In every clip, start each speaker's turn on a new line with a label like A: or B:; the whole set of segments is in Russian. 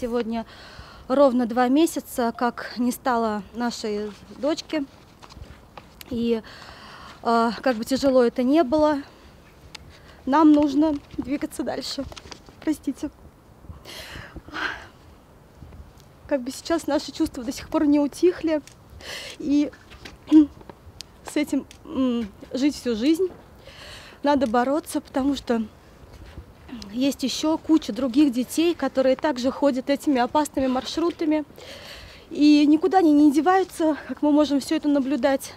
A: сегодня ровно два месяца, как не стало нашей дочки. И э, как бы тяжело это не было, нам нужно двигаться дальше. Простите. Как бы сейчас наши чувства до сих пор не утихли. И с этим жить всю жизнь. Надо бороться, потому что есть еще куча других детей, которые также ходят этими опасными маршрутами и никуда они не деваются, как мы можем все это наблюдать.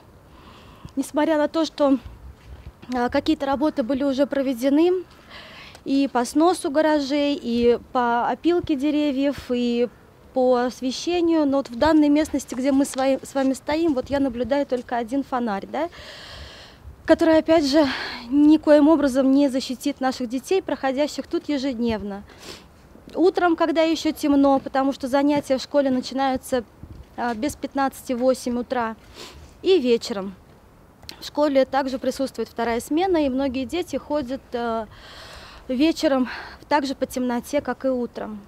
A: Несмотря на то, что а, какие-то работы были уже проведены и по сносу гаражей, и по опилке деревьев, и по освещению, но вот в данной местности, где мы с вами стоим, вот я наблюдаю только один фонарь, да, который, опять же, никоим образом не защитит наших детей, проходящих тут ежедневно. Утром, когда еще темно, потому что занятия в школе начинаются а, без 15-8 утра, и вечером. В школе также присутствует вторая смена, и многие дети ходят а, вечером также по темноте, как и утром.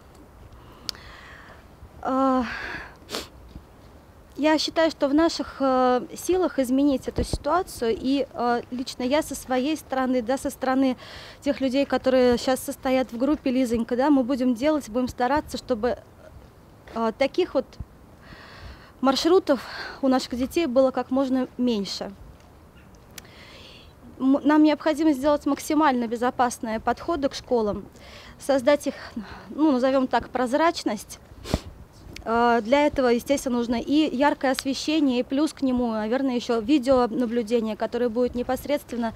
A: Я считаю, что в наших э, силах изменить эту ситуацию, и э, лично я со своей стороны, да, со стороны тех людей, которые сейчас состоят в группе Лизонька, да, мы будем делать, будем стараться, чтобы э, таких вот маршрутов у наших детей было как можно меньше. Нам необходимо сделать максимально безопасные подходы к школам, создать их, ну, назовем так, прозрачность, для этого, естественно, нужно и яркое освещение, и плюс к нему, наверное, еще видеонаблюдение, которое будет непосредственно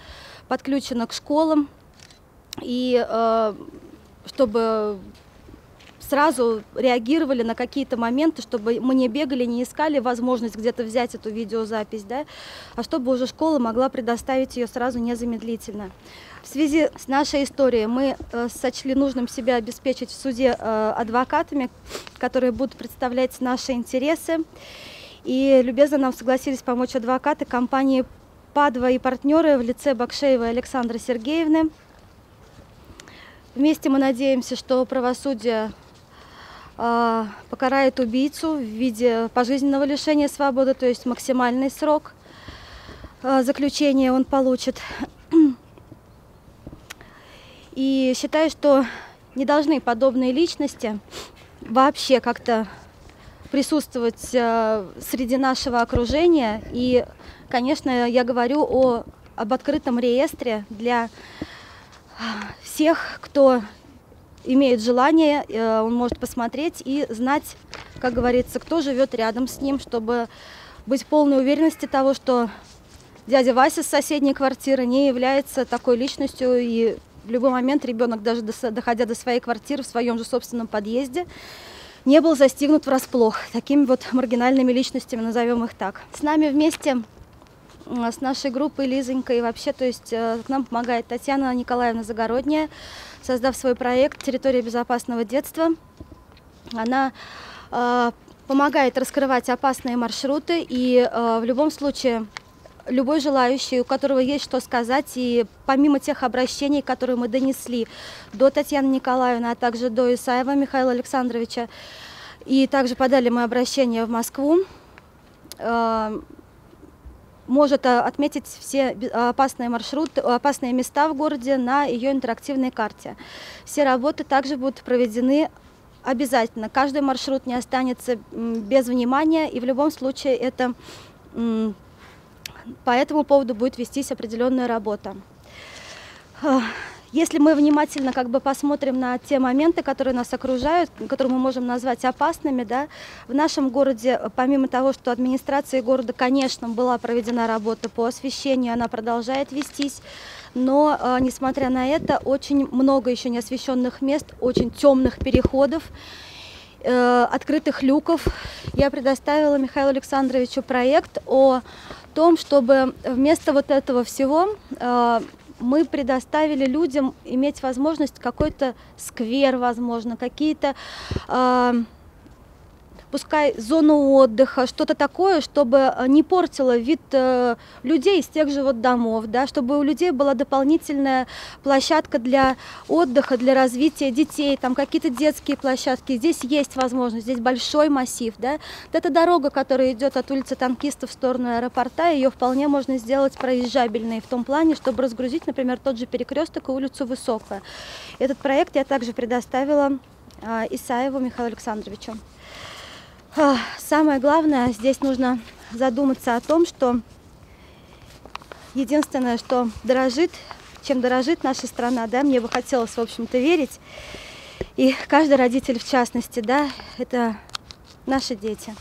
A: подключено к школам, и а, чтобы сразу реагировали на какие-то моменты, чтобы мы не бегали, не искали возможность где-то взять эту видеозапись, да, а чтобы уже школа могла предоставить ее сразу незамедлительно. В связи с нашей историей мы э, сочли нужным себя обеспечить в суде э, адвокатами, которые будут представлять наши интересы. И любезно нам согласились помочь адвокаты компании «Падва» и партнеры в лице Бакшеевой Александры Сергеевны. Вместе мы надеемся, что правосудие э, покарает убийцу в виде пожизненного лишения свободы, то есть максимальный срок э, заключения он получит. И считаю, что не должны подобные личности вообще как-то присутствовать э, среди нашего окружения. И, конечно, я говорю о, об открытом реестре для всех, кто имеет желание, э, он может посмотреть и знать, как говорится, кто живет рядом с ним, чтобы быть полной уверенности того, что дядя Вася с соседней квартиры не является такой личностью и в любой момент ребенок, даже доходя до своей квартиры в своем же собственном подъезде, не был застигнут врасплох. Такими вот маргинальными личностями, назовем их так. С нами вместе, с нашей группой Лизонька и вообще, то есть э, к нам помогает Татьяна Николаевна Загородняя, создав свой проект «Территория безопасного детства». Она э, помогает раскрывать опасные маршруты и э, в любом случае любой желающий, у которого есть что сказать, и помимо тех обращений, которые мы донесли до Татьяны Николаевны, а также до Исаева Михаила Александровича, и также подали мы обращение в Москву, э, может э, отметить все опасные маршруты, опасные места в городе на ее интерактивной карте. Все работы также будут проведены обязательно. Каждый маршрут не останется без внимания, и в любом случае это по этому поводу будет вестись определенная работа. Если мы внимательно как бы посмотрим на те моменты, которые нас окружают, которые мы можем назвать опасными, да, в нашем городе, помимо того, что администрацией города, конечно, была проведена работа по освещению, она продолжает вестись, но, э, несмотря на это, очень много еще неосвещенных мест, очень темных переходов, э, открытых люков. Я предоставила Михаилу Александровичу проект о том, чтобы вместо вот этого всего э, мы предоставили людям иметь возможность какой-то сквер, возможно, какие-то э, пускай зону отдыха, что-то такое, чтобы э, не портило вид э, людей из тех же вот домов, да, чтобы у людей была дополнительная площадка для отдыха, для развития детей, там какие-то детские площадки. Здесь есть возможность, здесь большой массив, да. Вот эта дорога, которая идет от улицы Танкистов в сторону аэропорта, ее вполне можно сделать проезжабельной в том плане, чтобы разгрузить, например, тот же перекресток и улицу Высокая. Этот проект я также предоставила а, Исаеву Михаилу Александровичу. Самое главное, здесь нужно задуматься о том, что единственное, что дорожит, чем дорожит наша страна, да, мне бы хотелось, в общем-то, верить, и каждый родитель в частности, да, это наши дети.